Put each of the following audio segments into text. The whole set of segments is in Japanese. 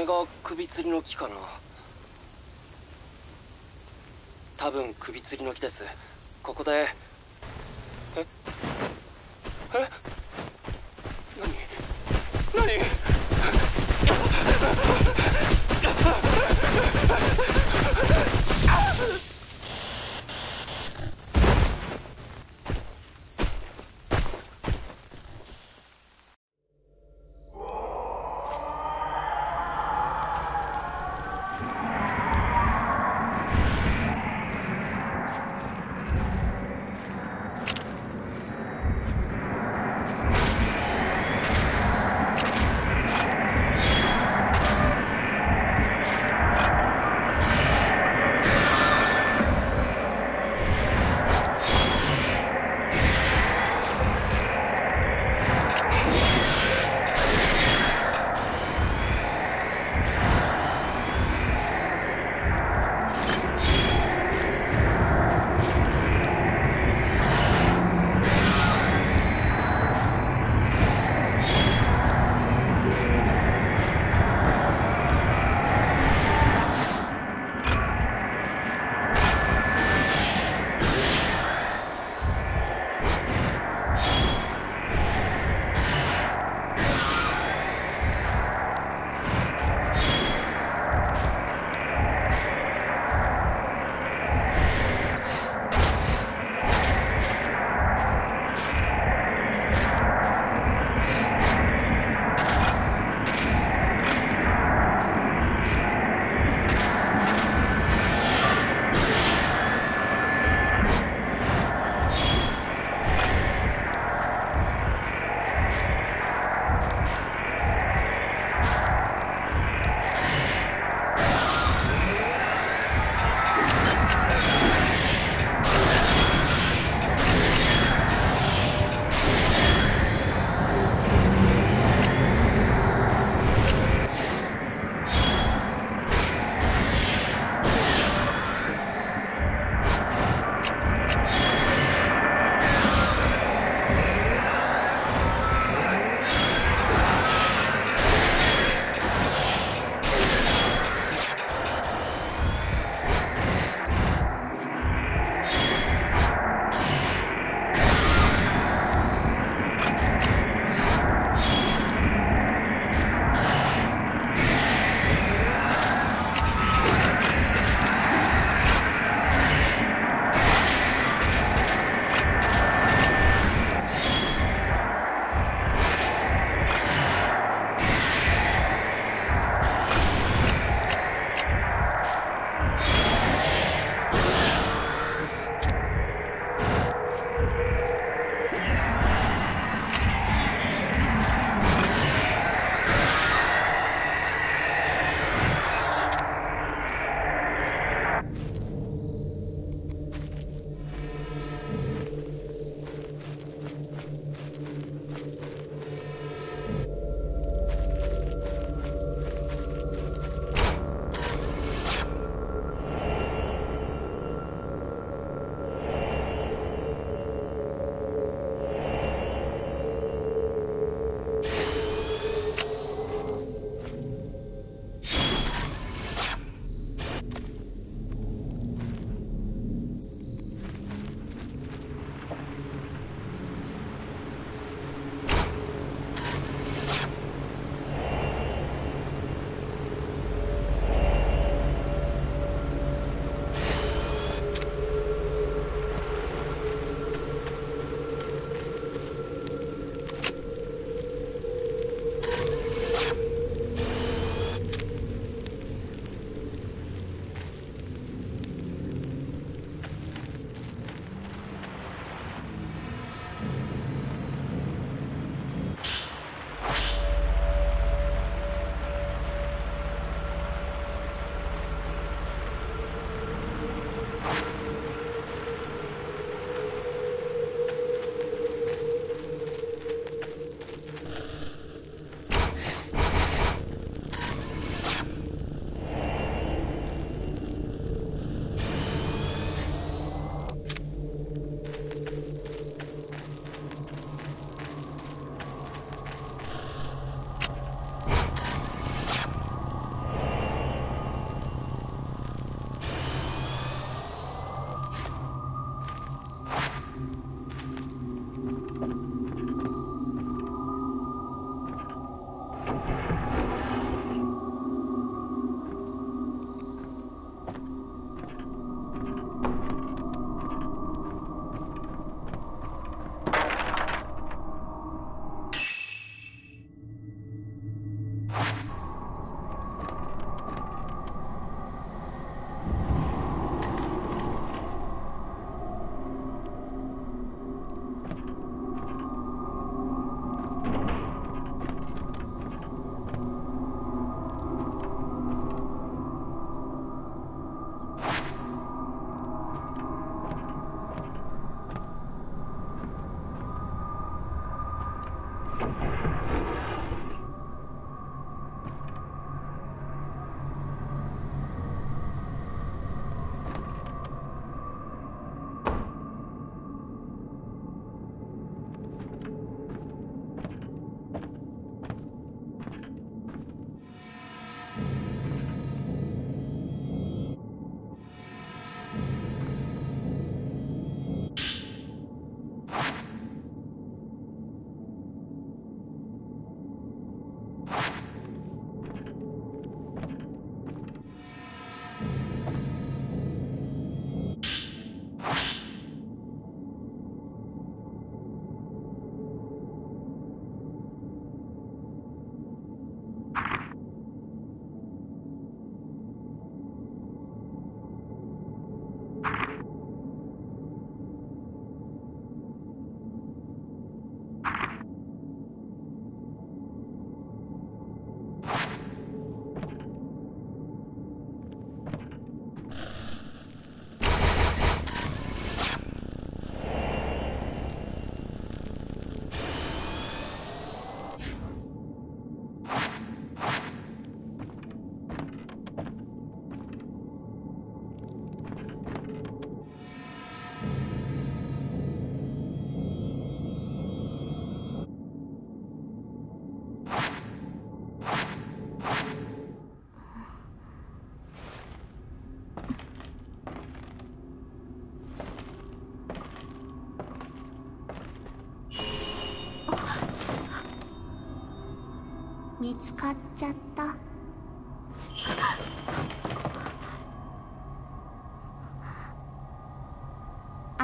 れが首吊りの木かな。多分首吊りの木です。ここで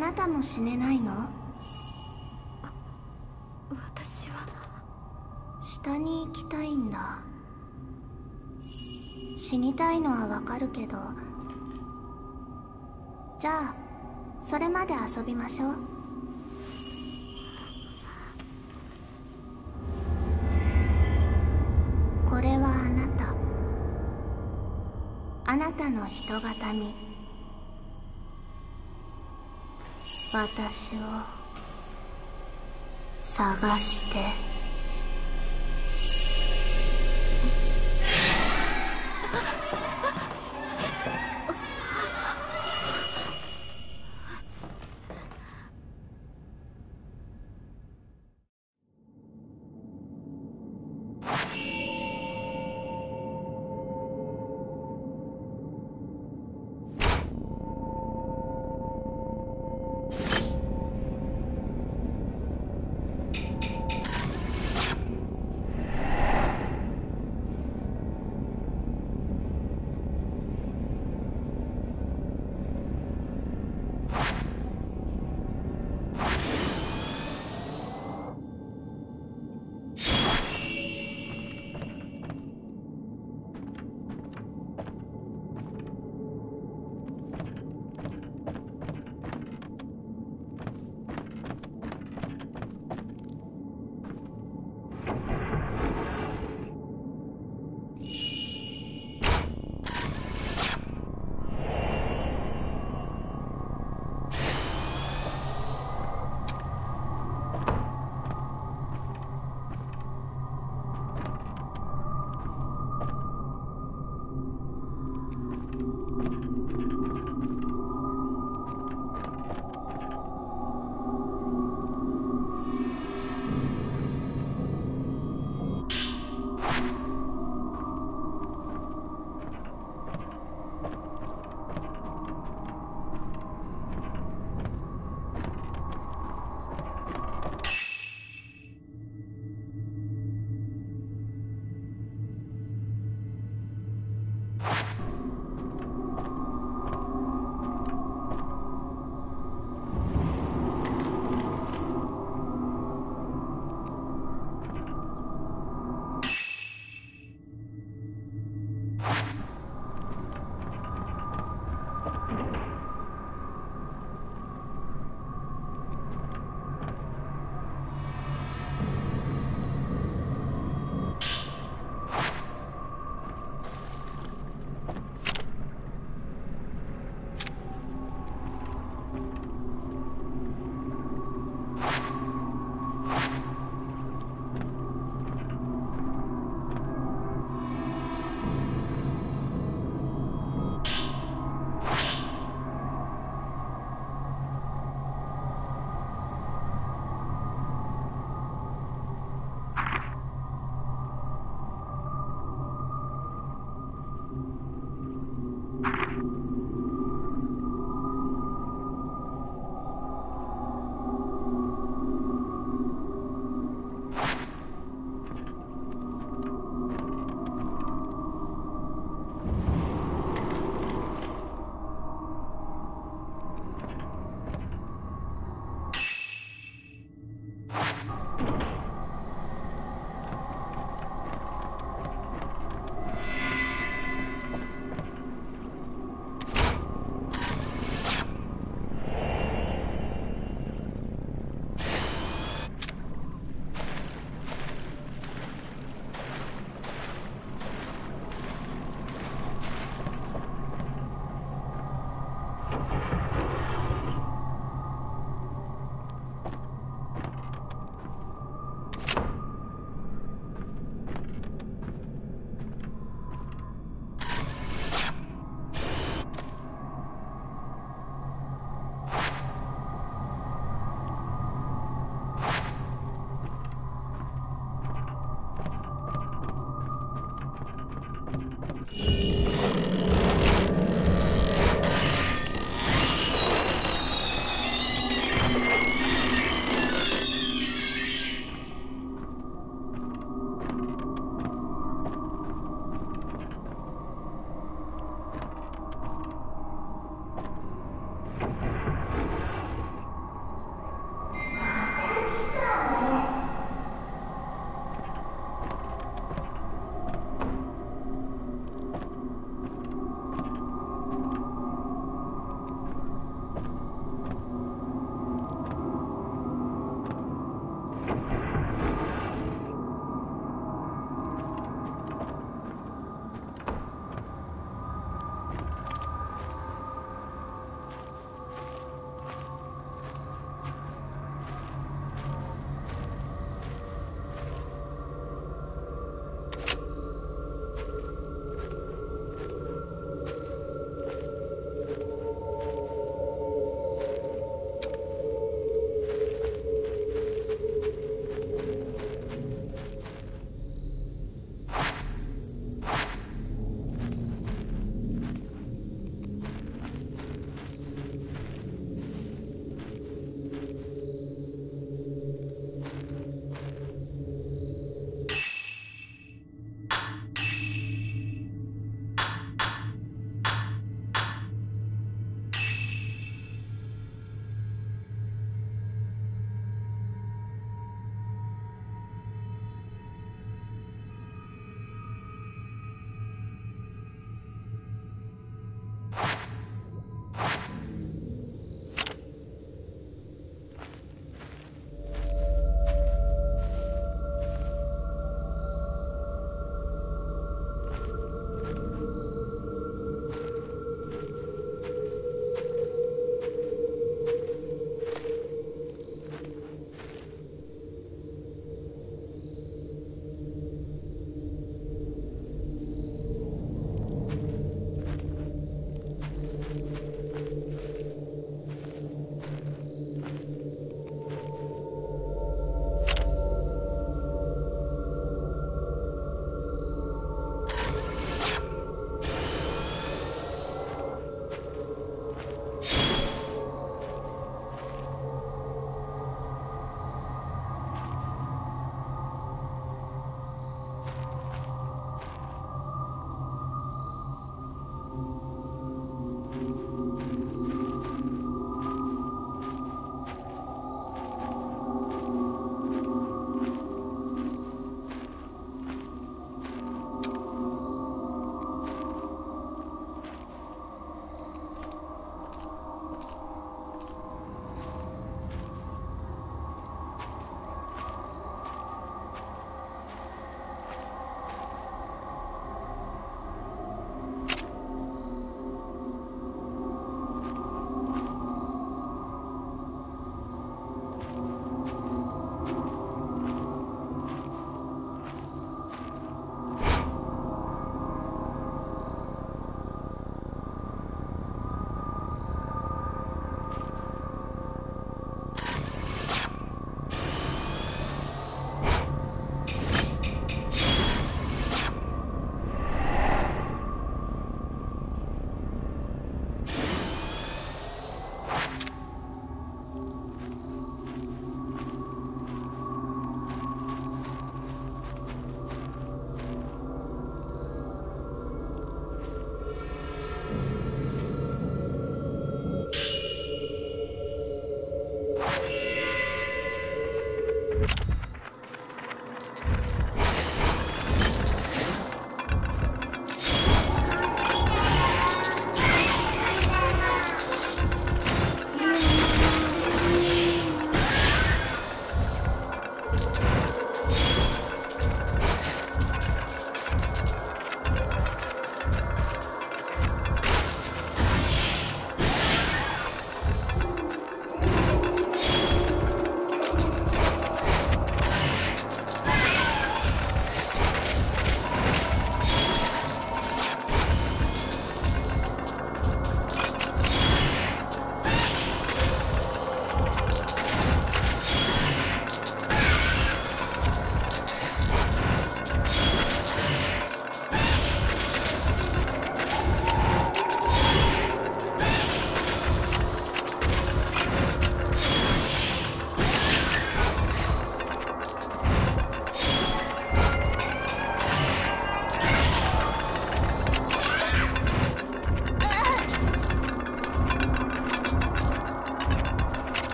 なたも死ねないの？私は。下に行きたいんだ。死にたいのはわかるけど。じゃあそれまで遊びましょう。これはあなた。あなたの人形。見私を探して。